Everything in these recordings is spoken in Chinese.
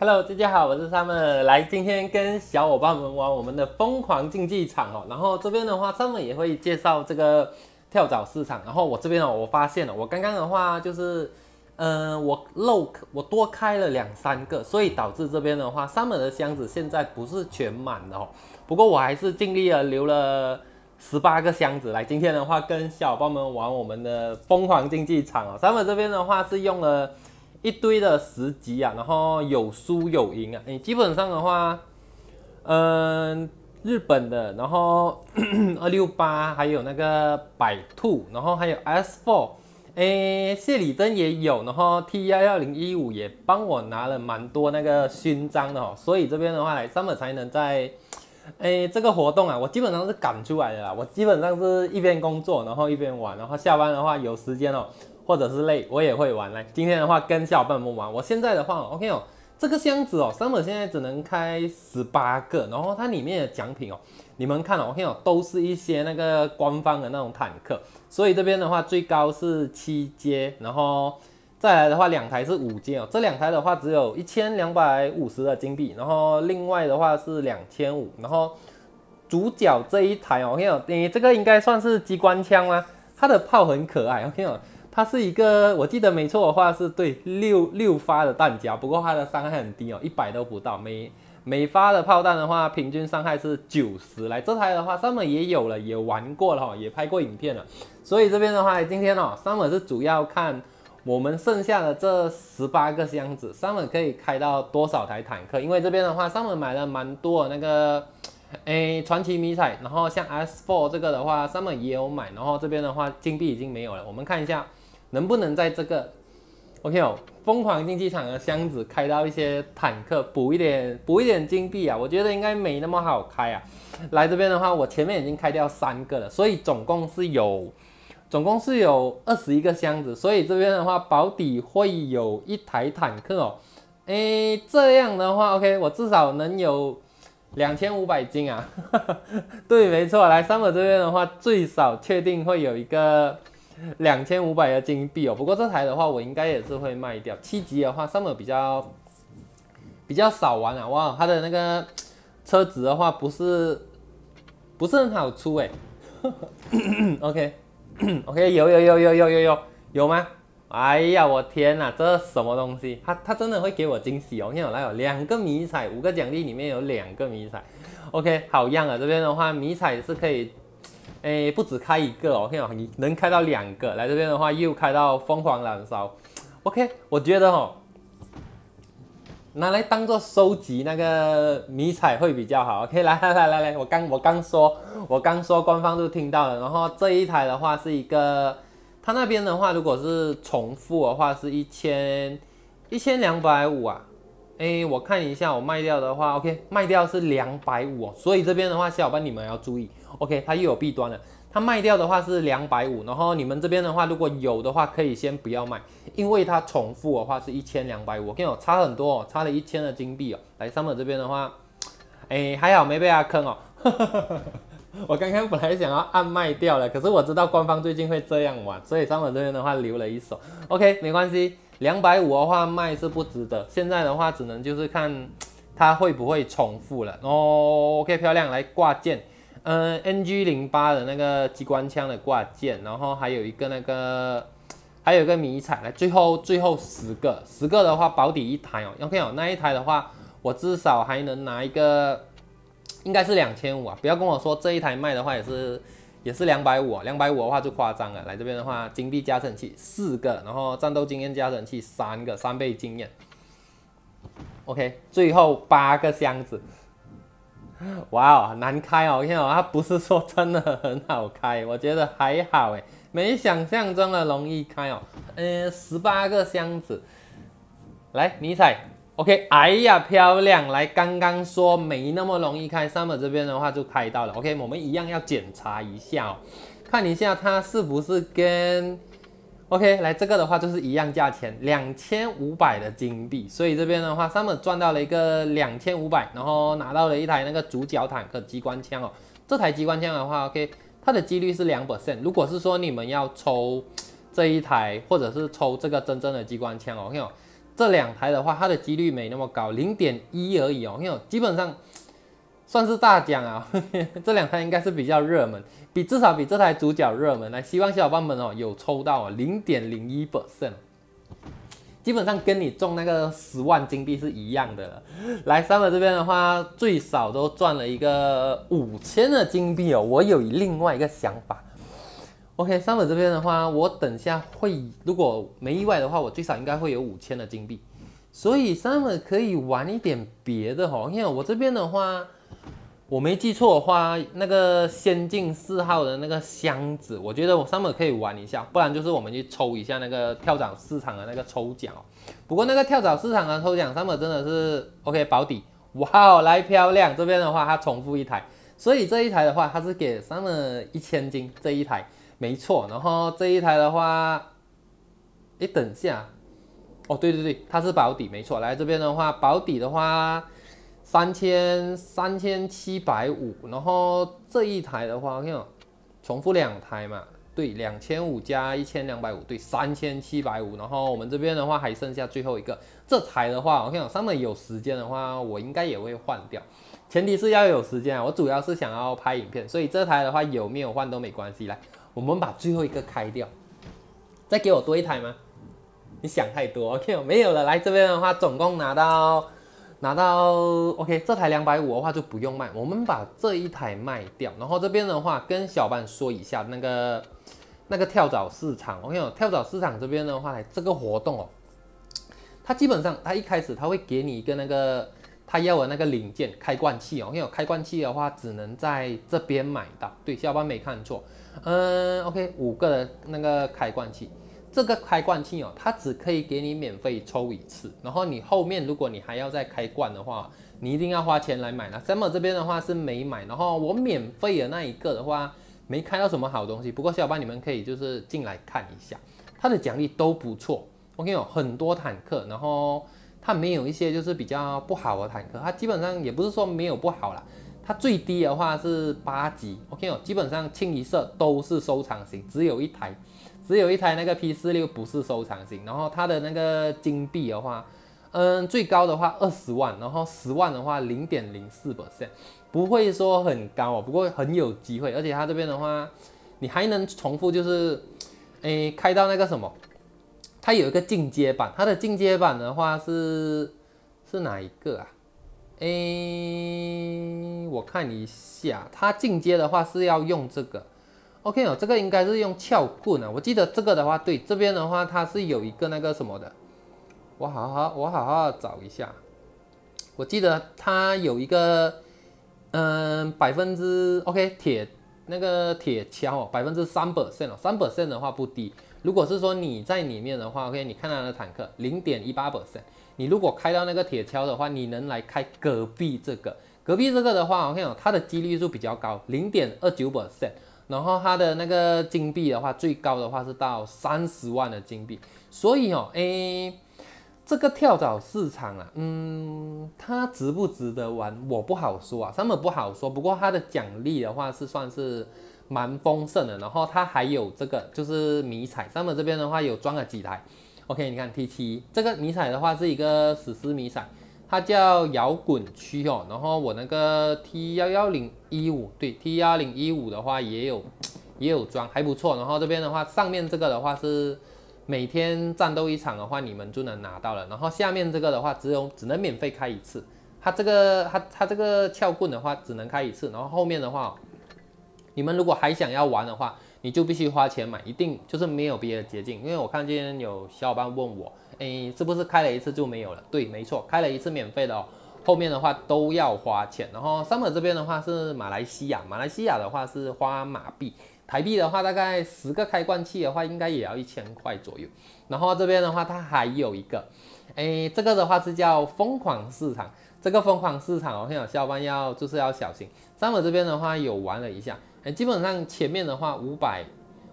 Hello，大家好，我是 Summer，来今天跟小伙伴们玩我们的疯狂竞技场哦。然后这边的话，Summer 也会介绍这个跳蚤市场。然后我这边哦，我发现了，我刚刚的话就是，嗯，我漏我多开了两三个，所以导致这边的话，Summer 的箱子现在不是全满的哦。不过我还是尽力了，留了十八个箱子来。今天的话，跟小伙伴们玩我们的疯狂竞技场哦。Summer 这边的话是用了。一堆的十级啊，然后有输有赢啊。你基本上的话，嗯，日本的，然后二六八，还有那个百兔，然后还有 S Four，哎，谢里登也有，然后 T 幺幺零一五也帮我拿了蛮多那个勋章的哦。所以这边的话，来 Summer 才能在，哎，这个活动啊，我基本上是赶出来的啦。我基本上是一边工作，然后一边玩，然后下班的话有时间哦。或者是累，我也会玩。来，今天的话跟小伙伴们玩。我现在的话，OK 哦，这个箱子哦，Summer 现在只能开十八个，然后它里面的奖品哦，你们看哦，OK 哦，都是一些那个官方的那种坦克。所以这边的话，最高是七阶，然后再来的话，两台是五阶哦。这两台的话，只有一千两百五十的金币，然后另外的话是两千五。然后主角这一台哦，OK 哦，你这个应该算是机关枪吗？它的炮很可爱，OK 哦。它是一个，我记得没错的话是对六六发的弹夹，不过它的伤害很低哦，一百都不到。每每发的炮弹的话，平均伤害是九十。来这台的话，Summer 也有了，也玩过了哈，也拍过影片了。所以这边的话，今天哦，Summer 是主要看我们剩下的这十八个箱子，Summer 可以开到多少台坦克？因为这边的话，Summer 买了蛮多那个。诶，传奇迷彩，然后像 S4 这个的话，Summer 也有买，然后这边的话金币已经没有了。我们看一下能不能在这个 OK 哦，疯狂竞技场的箱子开到一些坦克，补一点补一点金币啊！我觉得应该没那么好开啊。来这边的话，我前面已经开掉三个了，所以总共是有总共是有二十一个箱子，所以这边的话保底会有一台坦克哦。诶，这样的话 OK，我至少能有。两千五百斤啊，对，没错，来三本这边的话，最少确定会有一个两千五百的金币哦。不过这台的话，我应该也是会卖掉。七级的话，Summer 比较比较少玩啊。哇，它的那个车子的话，不是不是很好出哎。OK OK，有有有有有有有有吗？哎呀，我天哪，这什么东西？他他真的会给我惊喜哦！你看我来有两个迷彩，五个奖励里面有两个迷彩，OK，好样啊！这边的话，迷彩是可以，哎，不止开一个哦，看哦，你能开到两个。来这边的话，又开到疯狂燃烧，OK，我觉得哦，拿来当做收集那个迷彩会比较好。OK，来来来来来，我刚我刚说，我刚说官方就听到了。然后这一台的话是一个。他那边的话，如果是重复的话，是一千一千两百五啊。哎，我看一下，我卖掉的话，OK，卖掉是两百五。所以这边的话，小伙伴你们要注意，OK，它又有弊端了。它卖掉的话是两百五，然后你们这边的话，如果有的话，可以先不要卖，因为它重复的话是一千两百五。跟你讲，差很多哦，差了一千的金币哦。来，上面这边的话，哎，还好没被他坑哦。我刚刚本来想要按卖掉了，可是我知道官方最近会这样玩，所以上本这边的话留了一手。OK，没关系，两百五的话卖是不值得。现在的话只能就是看它会不会重复了。哦，OK，漂亮，来挂件，嗯，NG 零八的那个机关枪的挂件，然后还有一个那个，还有一个迷彩，来最后最后十个，十个的话保底一台哦。OK 哦，那一台的话我至少还能拿一个。应该是两千五啊！不要跟我说这一台卖的话也是也是两百五，两百五的话就夸张了。来这边的话，金币加成器四个，然后战斗经验加成器三个，三倍经验。OK，最后八个箱子，哇哦，难开哦！我看哦，它不是说真的很好开，我觉得还好哎，没想象中的容易开哦。嗯，十八个箱子，来迷彩。OK，哎呀，漂亮！来，刚刚说没那么容易开，Summer 这边的话就开到了。OK，我们一样要检查一下哦，看一下它是不是跟 OK 来这个的话就是一样价钱，两千五百的金币。所以这边的话，Summer 赚到了一个两千五百，然后拿到了一台那个主角坦克机关枪哦。这台机关枪的话，OK，它的几率是两百胜。如果是说你们要抽这一台，或者是抽这个真正的机关枪哦，OK 哦。这两台的话，它的几率没那么高，零点一而已哦，因为基本上算是大奖啊。这两台应该是比较热门，比至少比这台主角热门。来，希望小伙伴们哦有抽到啊，零点零一 percent。基本上跟你中那个十万金币是一样的了。来，Summer 这边的话，最少都赚了一个五千的金币哦。我有另外一个想法。OK，Summer 这边的话，我等下会，如果没意外的话，我最少应该会有五千的金币。所以 Summer 可以玩一点别的哈，因为我这边的话。我没记错的话，那个仙境四号的那个箱子，我觉得我上面可以玩一下，不然就是我们去抽一下那个跳蚤市场的那个抽奖。不过那个跳蚤市场的抽奖上面真的是 OK 保底，哇，来漂亮！这边的话它重复一台，所以这一台的话它是给上面一千金这一台没错。然后这一台的话，哎，等一下，哦，对对对，它是保底没错。来这边的话，保底的话。三千三千七百五，然后这一台的话，我看重复两台嘛，对，两千五加一千两百五，对，三千七百五，然后我们这边的话还剩下最后一个，这台的话，我看上面有时间的话，我应该也会换掉，前提是要有时间啊，我主要是想要拍影片，所以这台的话有没有换都没关系，来，我们把最后一个开掉，再给我多一台吗？你想太多，OK，没有了，来这边的话，总共拿到。拿到 OK，这台两百五的话就不用卖，我们把这一台卖掉。然后这边的话跟小伙伴说一下，那个那个跳蚤市场，OK，跳蚤市场这边的话，这个活动哦，它基本上它一开始它会给你一个那个它要的那个零件开罐器哦，因为开罐器的话只能在这边买到。对，小伙伴没看错，嗯，OK，五个的那个开罐器。这个开罐器哦，它只可以给你免费抽一次，然后你后面如果你还要再开罐的话，你一定要花钱来买了。Sam 这边的话是没买，然后我免费的那一个的话没开到什么好东西。不过小伙伴你们可以就是进来看一下，它的奖励都不错。OK 哦，很多坦克，然后它没有一些就是比较不好的坦克，它基本上也不是说没有不好啦，它最低的话是八级。OK 哦，基本上清一色都是收藏型，只有一台。只有一台那个 P 四六不是收藏型，然后它的那个金币的话，嗯，最高的话二十万，然后十万的话零点零四 percent，不会说很高哦，不过很有机会，而且它这边的话，你还能重复，就是，诶，开到那个什么，它有一个进阶版，它的进阶版的话是是哪一个啊？诶，我看一下，它进阶的话是要用这个。OK 哦，这个应该是用撬棍啊。我记得这个的话，对这边的话，它是有一个那个什么的。我好好我好好找一下。我记得它有一个，嗯，百分之 OK 铁那个铁锹哦，百分之三 percent 哦，三 percent 的话不低。如果是说你在里面的话，OK，你看它的坦克零点一八 percent。你如果开到那个铁锹的话，你能来开隔壁这个，隔壁这个的话，OK 哦，它的几率就比较高，零点二九 percent。然后它的那个金币的话，最高的话是到三十万的金币，所以哦，诶，这个跳蚤市场啊，嗯，它值不值得玩，我不好说啊，根本不好说。不过它的奖励的话是算是蛮丰盛的，然后它还有这个就是迷彩，上面这边的话有装了几台，OK，你看 T 七这个迷彩的话是一个史诗迷彩。它叫摇滚区哦，然后我那个 T 幺幺零一五，对 T 幺零一五的话也有 也有装，还不错。然后这边的话，上面这个的话是每天战斗一场的话，你们就能拿到了。然后下面这个的话，只有只能免费开一次。它这个它它这个撬棍的话，只能开一次。然后后面的话，你们如果还想要玩的话，你就必须花钱买，一定就是没有别的捷径。因为我看见有小伙伴问我。哎，是不是开了一次就没有了？对，没错，开了一次免费的哦，后面的话都要花钱。然后三本这边的话是马来西亚，马来西亚的话是花马币，台币的话大概十个开罐器的话应该也要一千块左右。然后这边的话它还有一个，哎，这个的话是叫疯狂市场，这个疯狂市场哦，有小伙伴要就是要小心。三本这边的话有玩了一下，哎，基本上前面的话五百。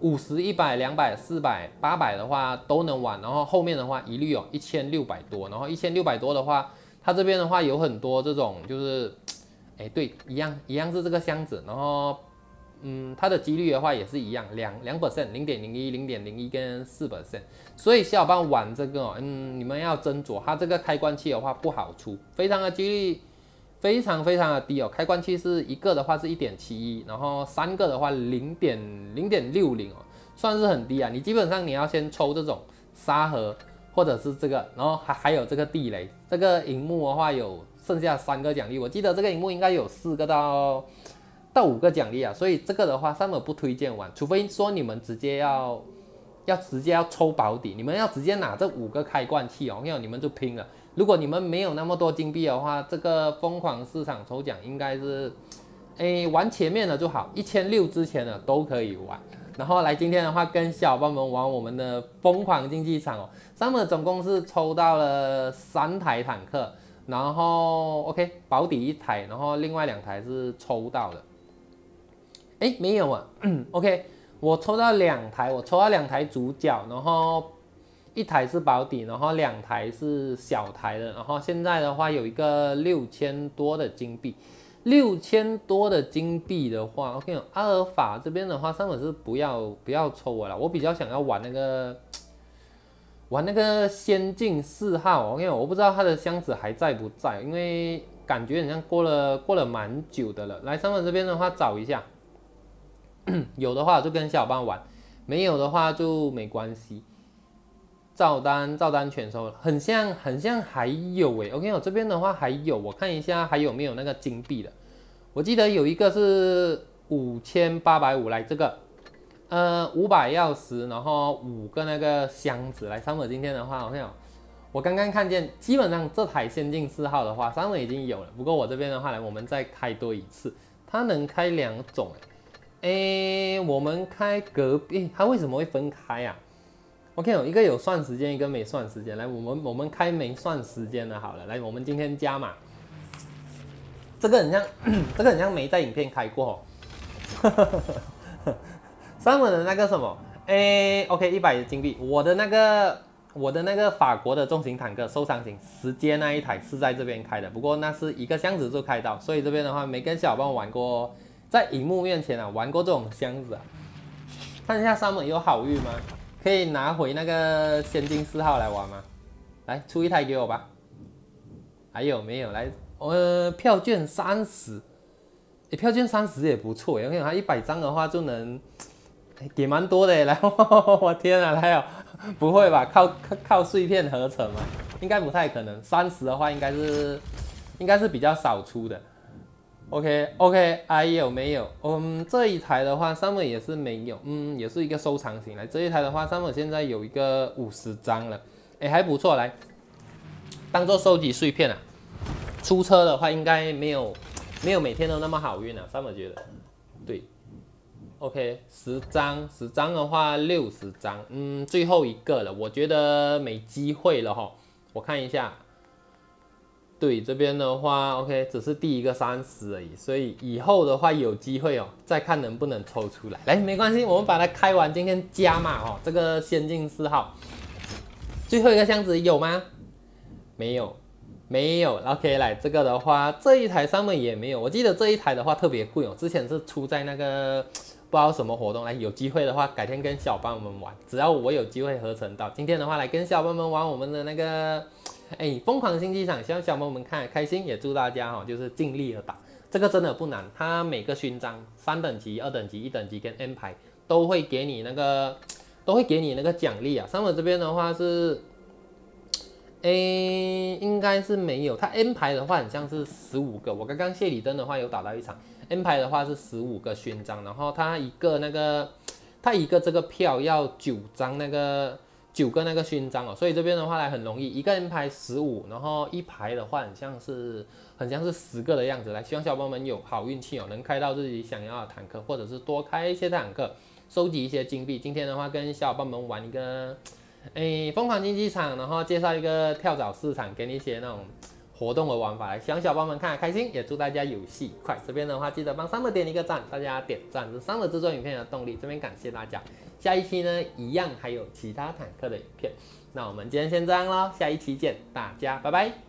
五十、一百、两百、四百、八百的话都能玩，然后后面的话一律有一千六百多，然后一千六百多的话，它这边的话有很多这种就是，哎对，一样一样是这个箱子，然后嗯，它的几率的话也是一样，两两 percent，零点零一、零点零一跟四 percent。所以小伙伴玩这个，嗯，你们要斟酌，它这个开关器的话不好出，非常的几率非常非常的低哦。开关器是一个的话是一点七一，然后三个的话零点零点六零哦，算是很低啊。你基本上你要先抽这种沙盒，或者是这个，然后还还有这个地雷，这个荧幕的话有剩下三个奖励，我记得这个荧幕应该有四个到。到五个奖励啊，所以这个的话，上面不推荐玩，除非说你们直接要要直接要抽保底，你们要直接拿这五个开罐器哦，要你们就拼了。如果你们没有那么多金币的话，这个疯狂市场抽奖应该是，哎，玩前面的就好，一千六之前的都可以玩。然后来今天的话，跟小伙伴们玩我们的疯狂竞技场哦，上面总共是抽到了三台坦克，然后 OK 保底一台，然后另外两台是抽到的。哎，没有啊。OK，我抽到两台，我抽到两台主角，然后一台是保底，然后两台是小台的。然后现在的话有一个六千多的金币，六千多的金币的话，OK，阿尔法这边的话，上本是不要不要抽我了，我比较想要玩那个 玩那个仙境四号。OK，我不知道他的箱子还在不在，因为感觉好像过了过了蛮久的了。来，上本这边的话找一下。有的话就跟小伙伴玩，没有的话就没关系。照单照单全收，很像很像还有诶。OK，我这边的话还有，我看一下还有没有那个金币的。我记得有一个是五千八百五，来这个，呃，五百钥匙，然后五个那个箱子。来，三本今天的话，我看我刚刚看见，基本上这台先进四号的话，三本已经有了。不过我这边的话来，我们再开多一次，它能开两种诶。哎，我们开隔壁，它为什么会分开啊？OK，有一个有算时间，一个没算时间。来，我们我们开没算时间的，好了。来，我们今天加码。这个很像，这个很像没在影片开过。三文的那个什么？哎，OK，一百金币。我的那个，我的那个法国的重型坦克收藏型时间那一台是在这边开的，不过那是一个箱子就开到，所以这边的话没跟小伙伴玩过。在荧幕面前啊，玩过这种箱子啊？看一下上面有好运吗？可以拿回那个仙境四号来玩吗？来出一台给我吧。还有没有？来，呃，票券三十，诶，票券三十也不错。我看它一百张的话就能给蛮多的。来，我天啊，还有不会吧？靠靠靠碎片合成吗？应该不太可能。三十的话应该是应该是比较少出的。OK OK，还有没有？嗯，这一台的话，上面也是没有，嗯，也是一个收藏型。来，这一台的话，上面现在有一个五十张了，哎，还不错，来，当做收集碎片啊。出车的话，应该没有没有每天都那么好运啊，上面觉得，对，OK，十张，十张的话六十张，嗯，最后一个了，我觉得没机会了哈，我看一下。对这边的话，OK，只是第一个三十而已，所以以后的话有机会哦，再看能不能抽出来。来，没关系，我们把它开完，今天加码哦。这个先进四号，最后一个箱子有吗？没有，没有。OK，来这个的话，这一台上面也没有。我记得这一台的话特别贵哦，之前是出在那个不知道什么活动。来，有机会的话，改天跟小伙伴们玩，只要我有机会合成到。今天的话，来跟小伙伴们玩我们的那个。哎，疯狂新机场，希望小朋友们看开心，也祝大家哈，就是尽力而打。这个真的不难，它每个勋章三等级、二等级、一等级跟 N 牌都会给你那个，都会给你那个奖励啊。上面这边的话是，哎，应该是没有。它 N 牌的话很像是十五个，我刚刚谢里登的话有打到一场，N 牌的话是十五个勋章，然后它一个那个，它一个这个票要九张那个。九个那个勋章哦，所以这边的话来很容易，一个人排十五，然后一排的话很像是很像是十个的样子。来，希望小伙伴们有好运气哦，能开到自己想要的坦克，或者是多开一些坦克，收集一些金币。今天的话跟小伙伴们玩一个，哎，疯狂竞技场，然后介绍一个跳蚤市场，给你一些那种。活动的玩法，来，希望小伙伴们看开心，也祝大家游戏快。这边的话，记得帮三乐点一个赞，大家点赞是三乐制作影片的动力。这边感谢大家，下一期呢，一样还有其他坦克的影片。那我们今天先这样喽，下一期见，大家拜拜。